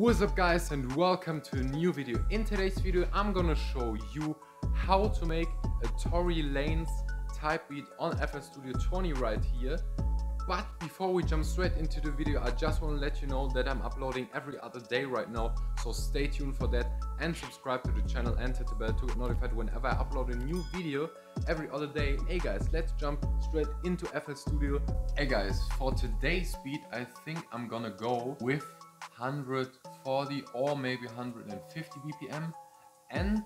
What's up guys and welcome to a new video. In today's video I'm gonna show you how to make a Tory Lanez type beat on FL Studio 20 right here. But before we jump straight into the video I just want to let you know that I'm uploading every other day right now so stay tuned for that and subscribe to the channel and hit the bell to get notified whenever I upload a new video every other day. Hey guys let's jump straight into FL Studio. Hey guys for today's beat I think I'm gonna go with 140 or maybe 150 BPM and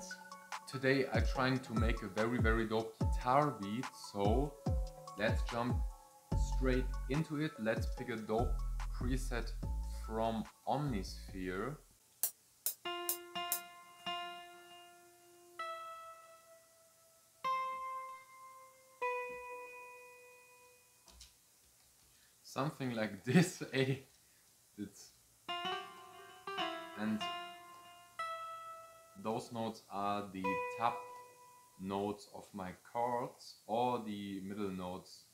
today I'm trying to make a very very dope guitar beat. So let's jump straight into it. Let's pick a dope preset from Omnisphere. Something like this a eh? it's and those notes are the top notes of my chords or the middle notes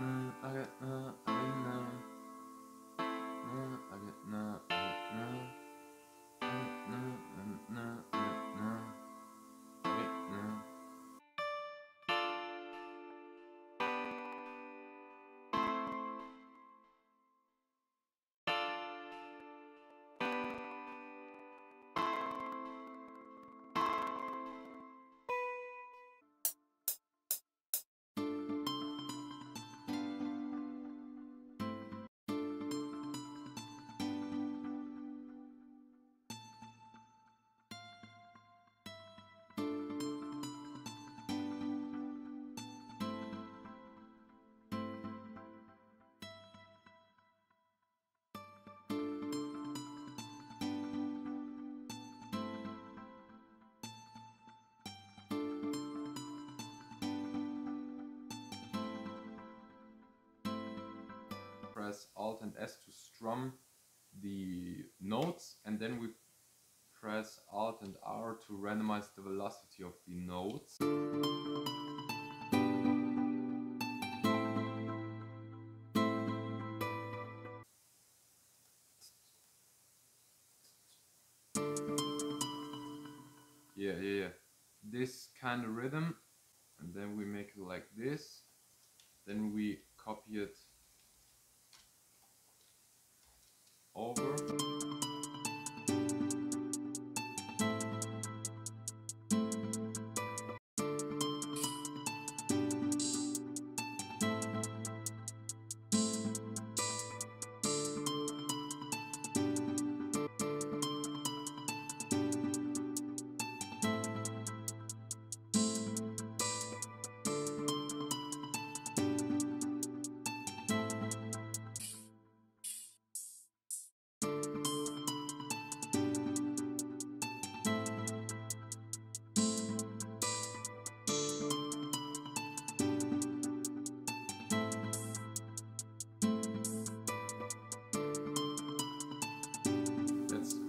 Mm, I got no, I got no. Mm, I got no, I got no. I got no, I got no, I got no. Press Alt and S to strum the notes and then we press Alt and R to randomize the velocity of the notes. Yeah, yeah, yeah. This kind of rhythm and then we make it like this. Then we copy it over.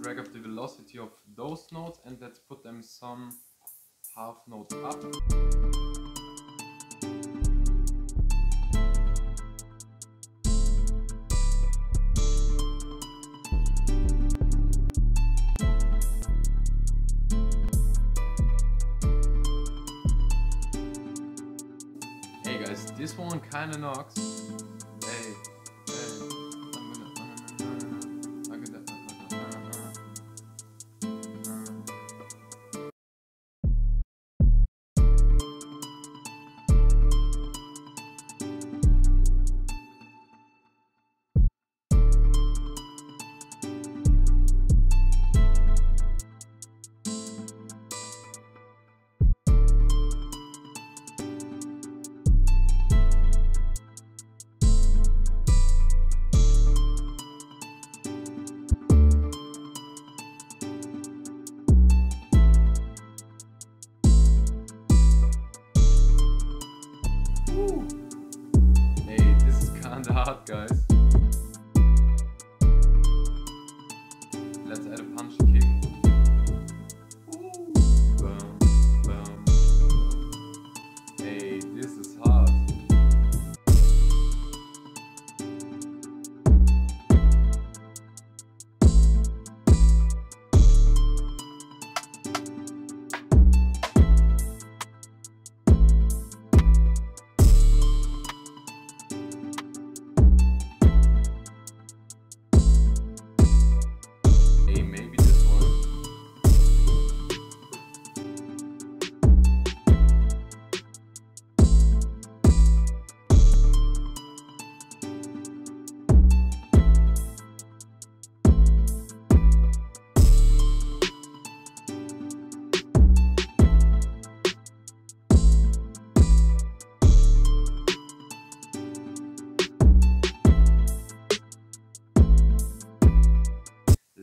Drag up the velocity of those notes and let's put them some half notes up. Hey guys, this one kinda knocks. hard, guys.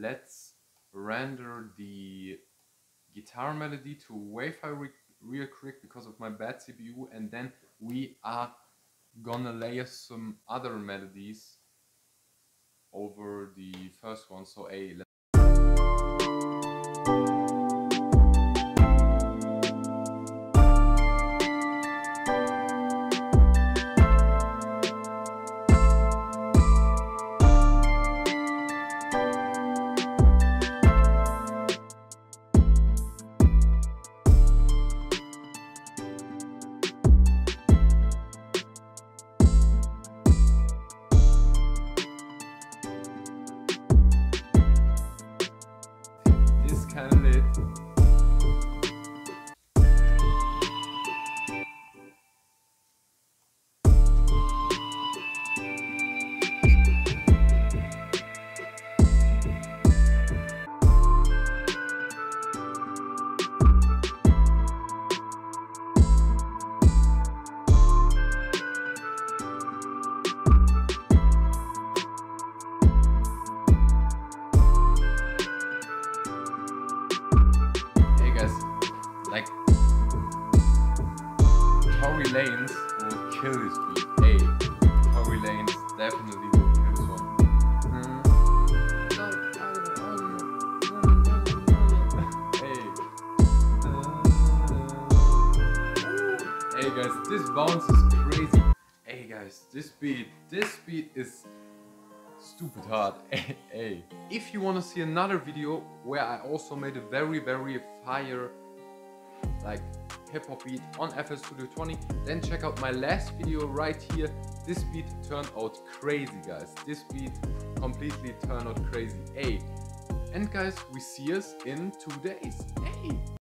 Let's render the guitar melody to Wi-Fi re real quick because of my bad CPU and then we are gonna layer some other melodies over the first one. So a let Lanez will kill this beat. Hey, Tory Lanez definitely will kill this one. Hey. Hey guys, this bounce is crazy. Hey guys, this beat, this beat is stupid hard. hey, if you want to see another video where I also made a very very fire like hip hop beat on FL Studio 20, then check out my last video right here. This beat turned out crazy, guys. This beat completely turned out crazy. Hey, and guys, we see us in two days. Hey.